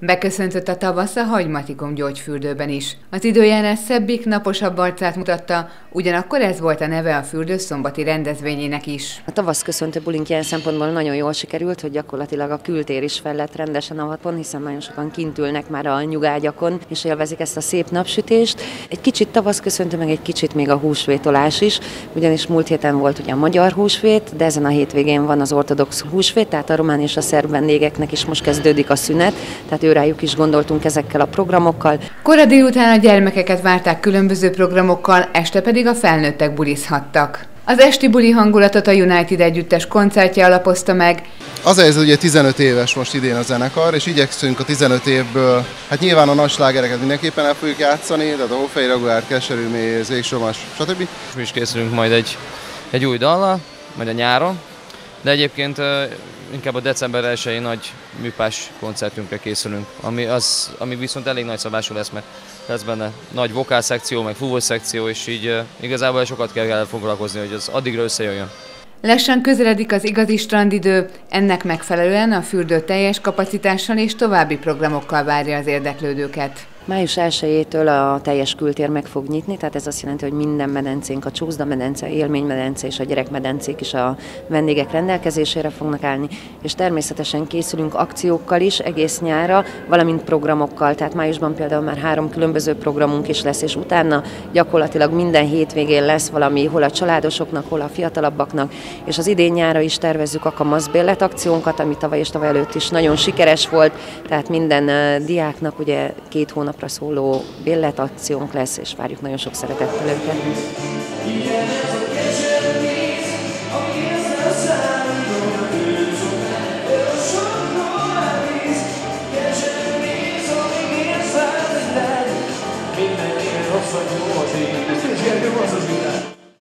Beköszöntött a tavasz a Hagymatikum gyógyfürdőben is. Az időjárás szebbik, naposabb arcát mutatta, ugyanakkor ez volt a neve a fürdő szombati rendezvényének is. A tavasz köszöntő bulink ilyen szempontból nagyon jól sikerült, hogy gyakorlatilag a kültér is fel lett rendesen avatva, hiszen nagyon sokan kint ülnek már a nyugágyakon, és élvezik ezt a szép napsütést. Egy kicsit tavasz köszöntő, meg egy kicsit még a húsvétolás is, ugyanis múlt héten volt ugye a magyar húsvét, de ezen a hétvégén van az ortodox húsvét, tehát a román és a szerb vendégeknek is most kezdődik a szünet, tehát őrájuk is gondoltunk ezekkel a programokkal. Kora délután a gyermekeket várták különböző programokkal, este pedig a felnőttek bulizhattak. Az esti buli hangulatot a United együttes koncertje alapozta meg. Az ez ugye 15 éves most idén a zenekar, és igyekszünk a 15 évből, hát nyilván a nagy slágereket mindenképpen el fogjuk játszani, tehát a Hófej Ragulár, Keserű Méz, Égsomas, stb. Mi is készülünk majd egy, egy új dallal, majd a nyáron, de egyébként inkább a december 1 nagy műpás koncertünkre készülünk, ami, az, ami viszont elég nagy szabású lesz, mert lesz benne nagy vokál szekció, meg fúvós szekció, és így igazából sokat kell vele foglalkozni, hogy az addigra összejöjjön. Lassan közeledik az igazi strandidő, ennek megfelelően a fürdő teljes kapacitással és további programokkal várja az érdeklődőket. Május 1-től a teljes kültér meg fog nyitni, tehát ez azt jelenti, hogy minden medencénk, a Csúszda medence, Élménymedence és a gyerekmedencék is a vendégek rendelkezésére fognak állni, és természetesen készülünk akciókkal is egész nyára, valamint programokkal, tehát májusban például már három különböző programunk is lesz, és utána gyakorlatilag minden hétvégén lesz valami, hol a családosoknak, hol a fiatalabbaknak, és az idén nyára is tervezzük a kamaszbérlet akciónkat, ami tavaly és tavaly előtt is nagyon sikeres volt, tehát minden diáknak ugye két hónap napra szóló bérletakciónk lesz, és várjuk nagyon sok szeretettel őket. Vagy jó az